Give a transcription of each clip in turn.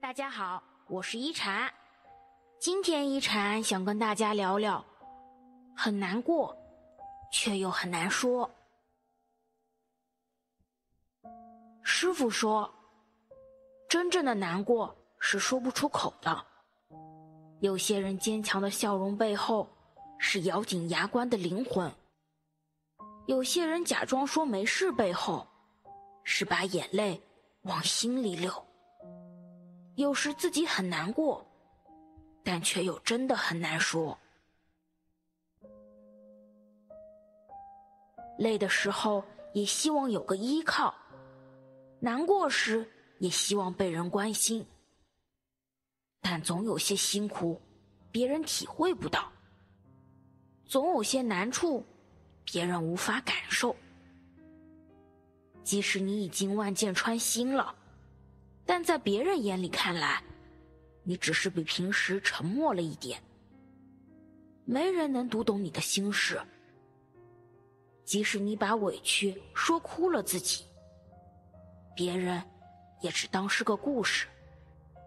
大家好，我是一禅。今天一禅想跟大家聊聊，很难过，却又很难说。师傅说，真正的难过是说不出口的。有些人坚强的笑容背后，是咬紧牙关的灵魂；有些人假装说没事背后，是把眼泪往心里流。有时自己很难过，但却又真的很难说。累的时候也希望有个依靠，难过时也希望被人关心，但总有些辛苦，别人体会不到；总有些难处，别人无法感受。即使你已经万箭穿心了。但在别人眼里看来，你只是比平时沉默了一点。没人能读懂你的心事，即使你把委屈说哭了自己，别人也只当是个故事，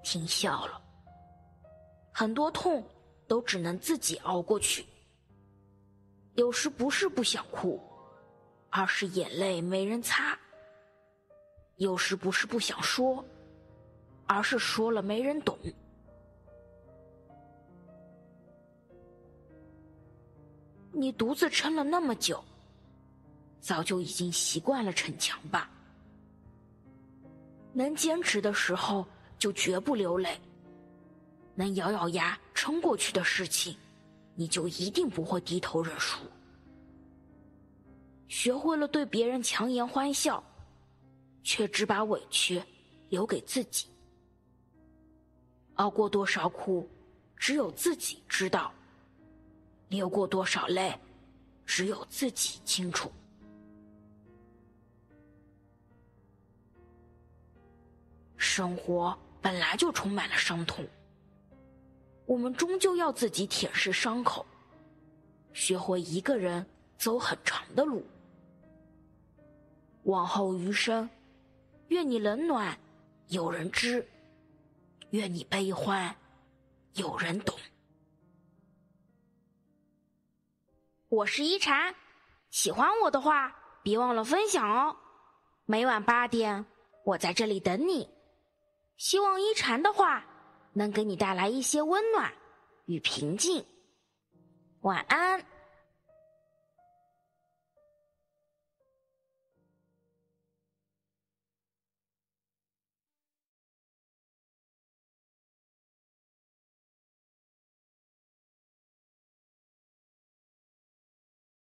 听笑了。很多痛都只能自己熬过去。有时不是不想哭，而是眼泪没人擦；有时不是不想说。而是说了没人懂。你独自撑了那么久，早就已经习惯了逞强吧？能坚持的时候就绝不流泪，能咬咬牙撑过去的事情，你就一定不会低头认输。学会了对别人强颜欢笑，却只把委屈留给自己。熬过多少苦，只有自己知道；流过多少泪，只有自己清楚。生活本来就充满了伤痛，我们终究要自己舔舐伤口，学会一个人走很长的路。往后余生，愿你冷暖有人知。愿你悲欢有人懂。我是一禅，喜欢我的话，别忘了分享哦。每晚八点，我在这里等你。希望一禅的话能给你带来一些温暖与平静。晚安。